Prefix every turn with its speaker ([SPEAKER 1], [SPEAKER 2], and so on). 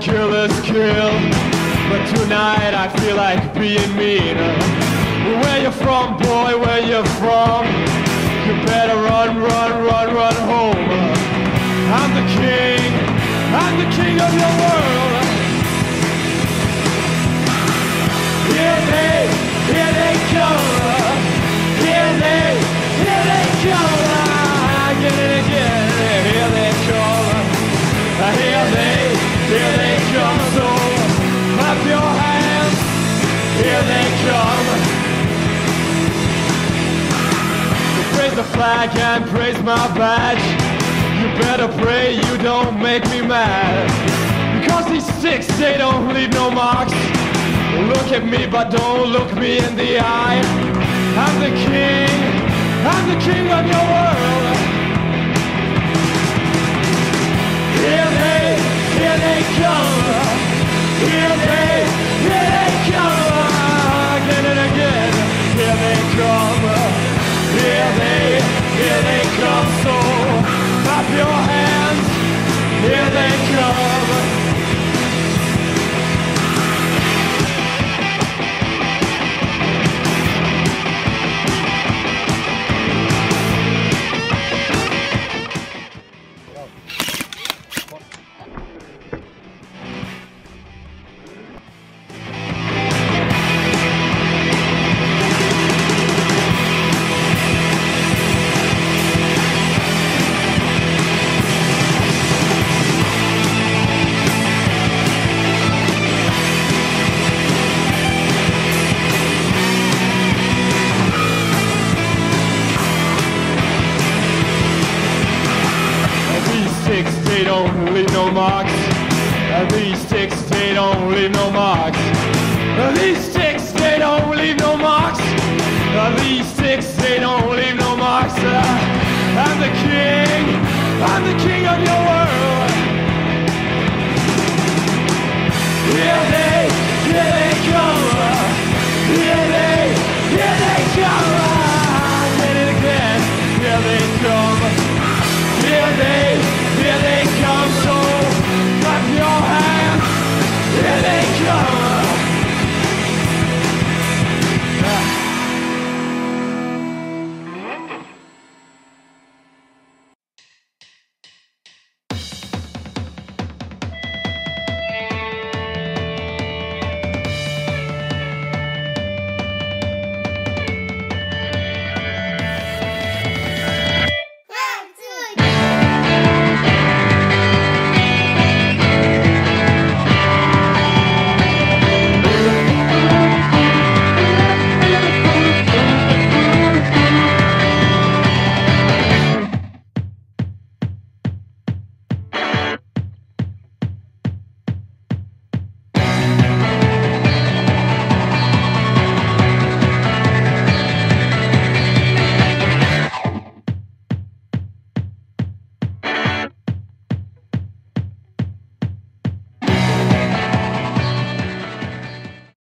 [SPEAKER 1] killers kill. But tonight I feel like being mean. Where you from, boy? Where you from? You better run, run, run, run home. I'm the king. I'm the king of your world. The flag and praise my badge. You better pray you don't make me mad. Because these sticks, they don't leave no marks. Look at me, but don't look me in the eye. I'm the king, I'm the king of your world. They don't leave no marks. These sticks, they don't leave no marks. These sticks, they don't leave no marks. These sticks,